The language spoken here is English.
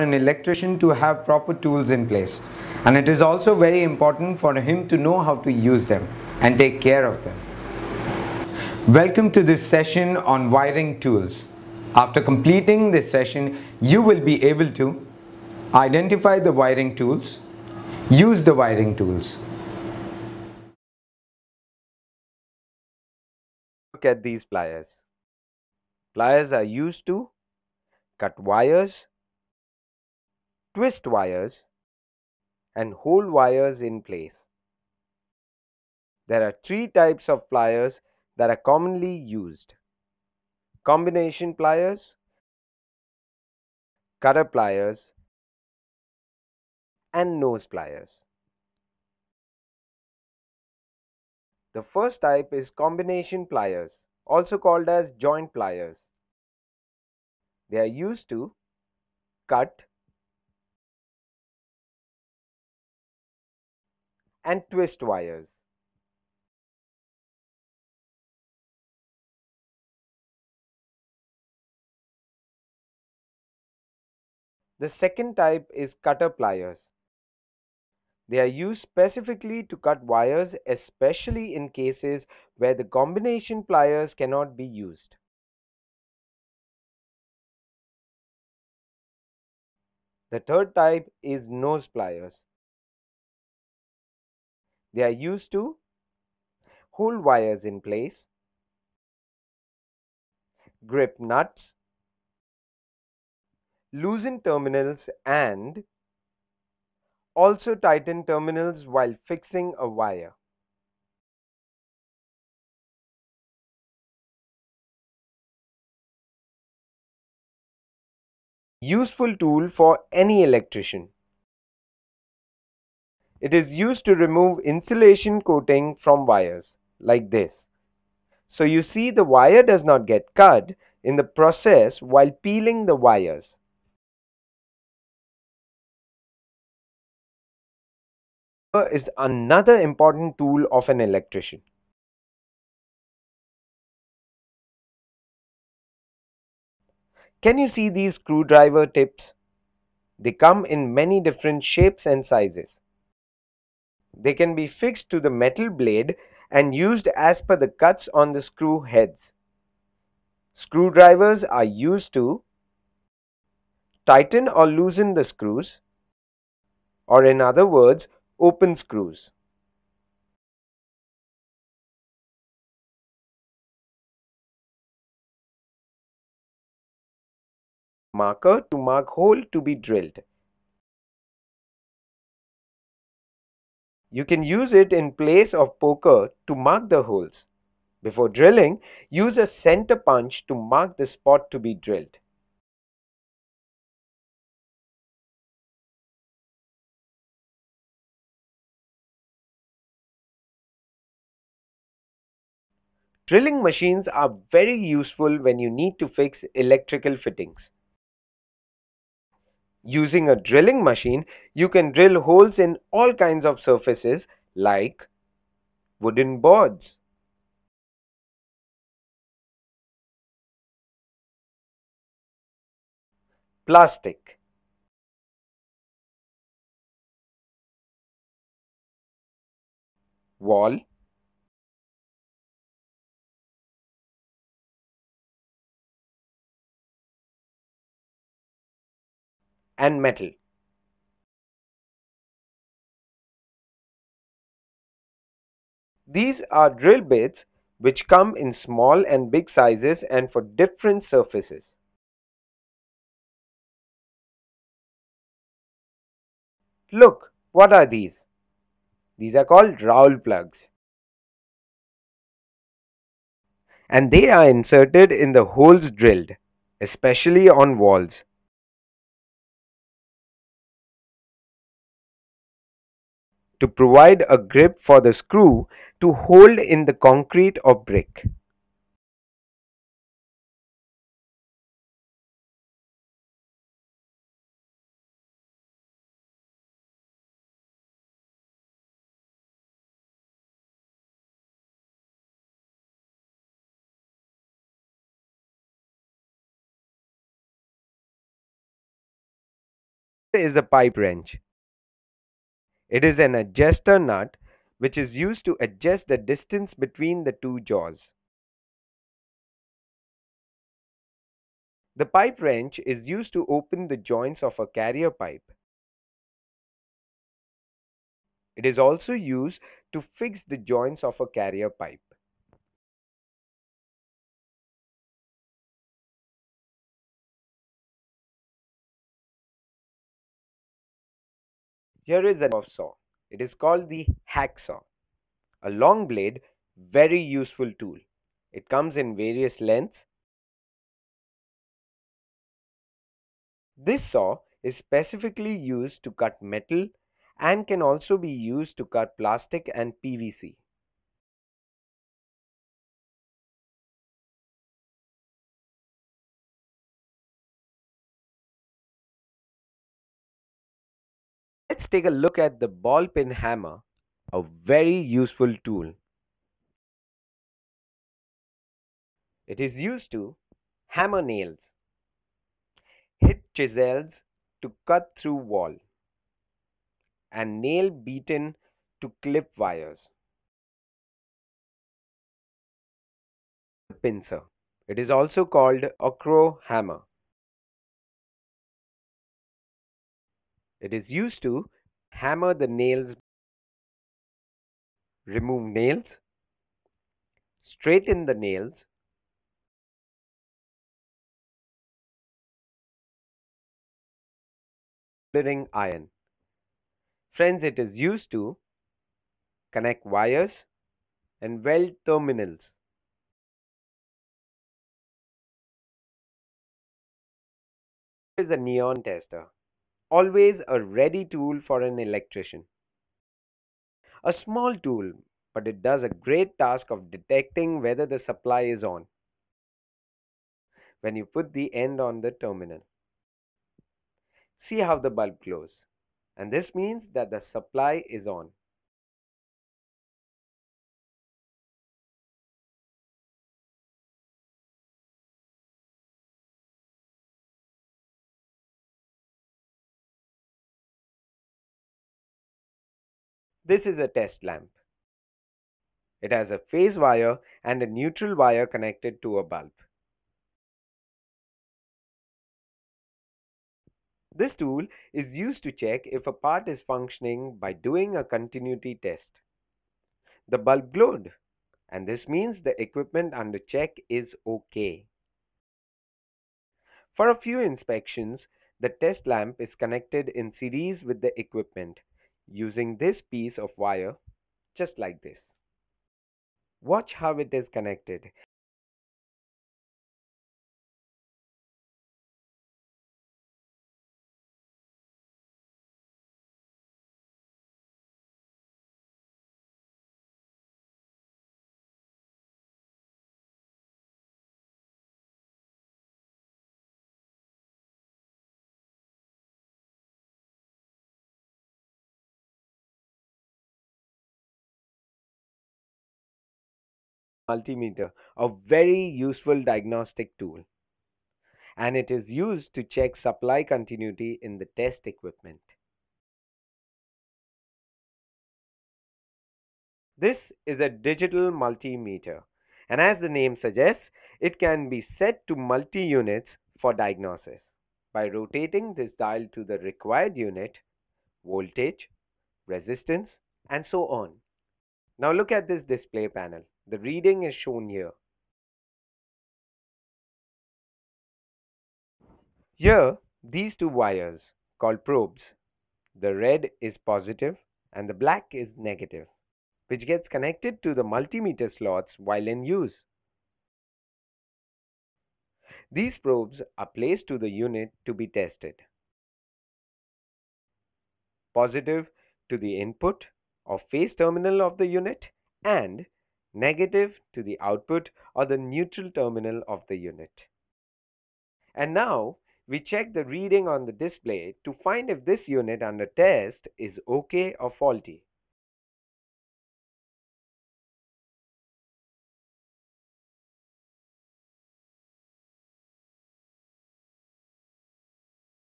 an electrician to have proper tools in place and it is also very important for him to know how to use them and take care of them. Welcome to this session on wiring tools. After completing this session, you will be able to identify the wiring tools, use the wiring tools. Look at these pliers. Pliers are used to cut wires, twist wires and hold wires in place. There are three types of pliers that are commonly used. Combination pliers, cutter pliers and nose pliers. The first type is combination pliers, also called as joint pliers. They are used to cut and twist wires. The second type is cutter pliers. They are used specifically to cut wires especially in cases where the combination pliers cannot be used. The third type is nose pliers. They are used to hold wires in place, grip nuts, loosen terminals and also tighten terminals while fixing a wire. Useful tool for any electrician. It is used to remove insulation coating from wires like this. So you see the wire does not get cut in the process while peeling the wires. is another important tool of an electrician. Can you see these screwdriver tips? They come in many different shapes and sizes. They can be fixed to the metal blade and used as per the cuts on the screw heads. Screwdrivers are used to tighten or loosen the screws or in other words open screws. Marker to mark hole to be drilled. You can use it in place of poker to mark the holes. Before drilling, use a center punch to mark the spot to be drilled. Drilling machines are very useful when you need to fix electrical fittings. Using a drilling machine, you can drill holes in all kinds of surfaces like wooden boards, plastic, wall, and metal. These are drill bits which come in small and big sizes and for different surfaces. Look, what are these? These are called rawl plugs. And they are inserted in the holes drilled, especially on walls. to provide a grip for the screw to hold in the concrete or brick. is a pipe wrench. It is an adjuster nut which is used to adjust the distance between the two jaws. The pipe wrench is used to open the joints of a carrier pipe. It is also used to fix the joints of a carrier pipe. Here is a saw. It is called the hacksaw. A long blade, very useful tool. It comes in various lengths. This saw is specifically used to cut metal and can also be used to cut plastic and PVC. Take a look at the ball peen hammer, a very useful tool. It is used to hammer nails, hit chisels to cut through wall, and nail beaten to clip wires. The Pincer. It is also called a crow hammer. It is used to hammer the nails, remove nails, straighten the nails, soldering iron. Friends, it is used to connect wires and weld terminals. Is a neon tester always a ready tool for an electrician. A small tool, but it does a great task of detecting whether the supply is on when you put the end on the terminal. See how the bulb glows and this means that the supply is on. This is a test lamp. It has a phase wire and a neutral wire connected to a bulb. This tool is used to check if a part is functioning by doing a continuity test. The bulb glowed and this means the equipment under check is OK. For a few inspections, the test lamp is connected in series with the equipment using this piece of wire just like this. Watch how it is connected. Multimeter, a very useful diagnostic tool. And it is used to check supply continuity in the test equipment. This is a digital multimeter and as the name suggests, it can be set to multi-units for diagnosis by rotating this dial to the required unit, voltage, resistance and so on. Now look at this display panel. The reading is shown here. Here, these two wires, called probes, the red is positive and the black is negative, which gets connected to the multimeter slots while in use. These probes are placed to the unit to be tested. Positive to the input or phase terminal of the unit and negative to the output or the neutral terminal of the unit. And now we check the reading on the display to find if this unit under test is OK or faulty.